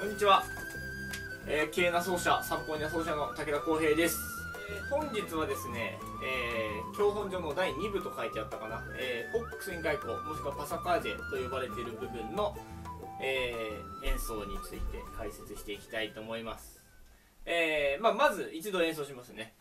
こんにちは、えー、経な奏者三本屋奏者の武田光平です、えー、本日はですね、えー、教本上の第2部と書いてあったかな、えー、ポックスイン外交もしくはパサカージェと呼ばれている部分の、えー、演奏について解説していきたいと思います、えーまあ、まず一度演奏しますね。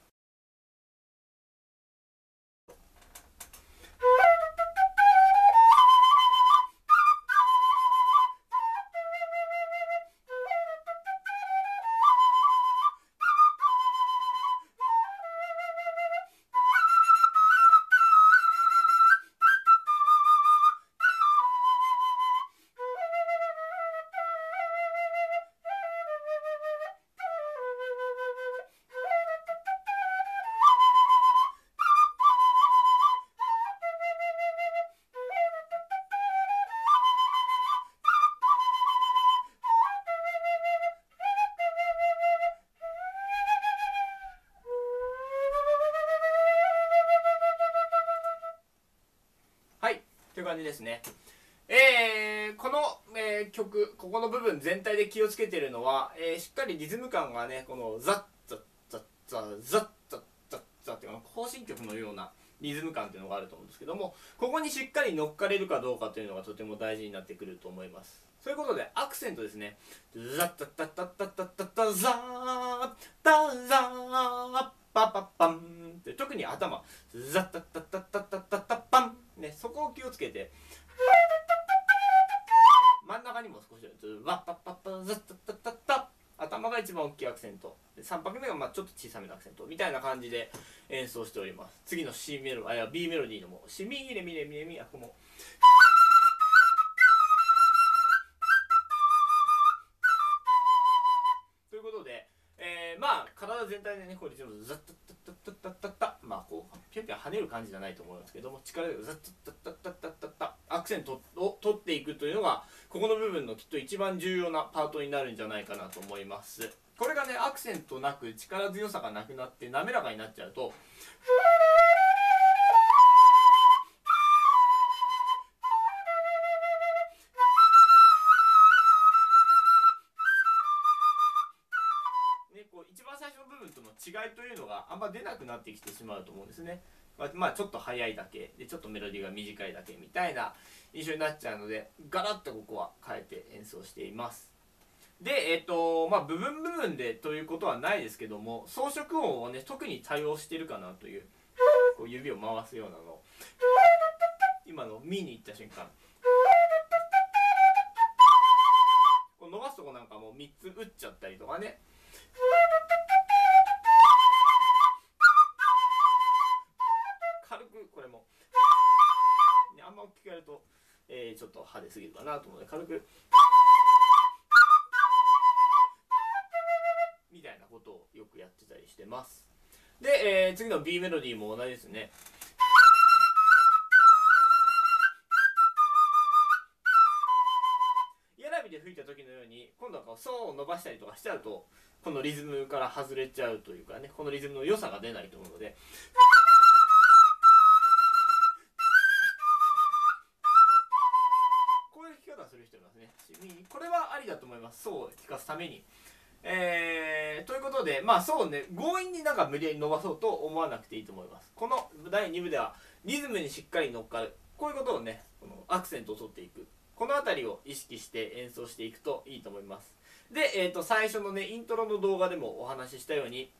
という感じですね。えー、この、えー、曲、ここの部分全体で気をつけてるのは、えー、しっかりリズム感がね、このザッザッザッザッザッザッザッザッっていうの行進曲のようなリズム感っていうのがあると思うんですけども、ここにしっかり乗っかれるかどうかというのがとても大事になってくると思います。そういうことで、アクセントですね。ザッタッタッタッタッタッタッタザータザーパパパンって特に頭ザッタッタッタッ、気をつけて。真ん中にも少しワッパッパッパザッタッタッタッタ頭が一番大きいアクセント。3拍目がまあちょっと小さめのアクセントみたいな感じで演奏しております。次の C メロあいや B メロディーのも。シミレミレミレミあこも。ということで、えー、まあ体全体でねこれザッタッタッッタッタッタまあこうぴょんぴょん跳ねる感じじゃないと思うんですけども力でザッタッタッタッタッタッタアクセントを取っていくというのがここの部分のきっと一番重要なパートになるんじゃないかなと思いますこれがねアクセントなく力強さがなくなって滑らかになっちゃうと分との違いというのがあんま出なくなってきてしまうと思うんですね。まあ、まあ、ちょっと速いだけでちょっとメロディーが短いだけみたいな印象になっちゃうのでガラッとここは変えて演奏しています。で、えっ、ー、と、まあ、部分部分でということはないですけども、装飾音をね、特に多用してるかなという、こう指を回すようなの。今のミに行った瞬間。こう伸ばすとこなんかもう3つ打っちゃったりとかね。えー、ちょっと派手すぎるかなと思うので軽くみたいなことをよくやってたりしてます。で、えー、次の B メロディーも同じですね。柳で吹いた時のように今度はこうソを伸ばしたりとかしちゃうとこのリズムから外れちゃうというかねこのリズムの良さが出ないと思うのでこれはありだと思います。そう聞かすために。えー、ということでまあそうね。強引になんか無理やり伸ばそうと思わなくていいと思います。この第2部ではリズムにしっかり乗っかる。こういうことをねこのアクセントを取っていく。この辺りを意識して演奏していくといいと思います。で、えー、と最初のねイントロの動画でもお話ししたように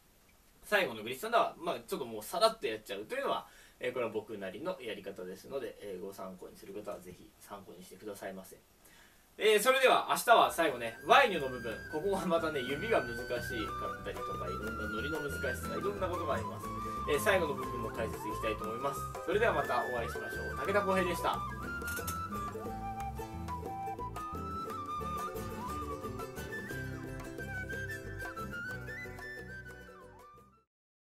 最後のグリッサンダーは、まあ、ちょっともうさらっとやっちゃう。というのは、えー、これは僕なりのやり方ですので、えー、ご参考にする方はぜひ参考にしてくださいませ。えー、それでは明日は最後ねワイニョの部分。ここはまたね指が難しかったりとかいろんなノリの難しさいろんなことがあります、えー、最後の部分も解説いきたいと思います。それではまたお会いしましょう。武田浩平でした。